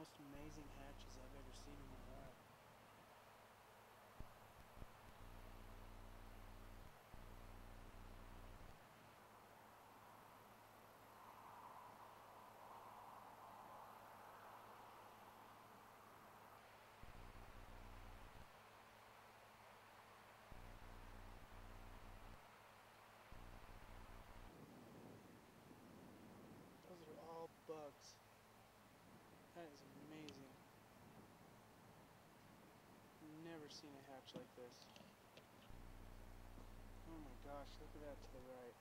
most amazing hatches I've ever seen in my life. Those are all bugs. That is amazing. Never seen a hatch like this. Oh my gosh, look at that to the right.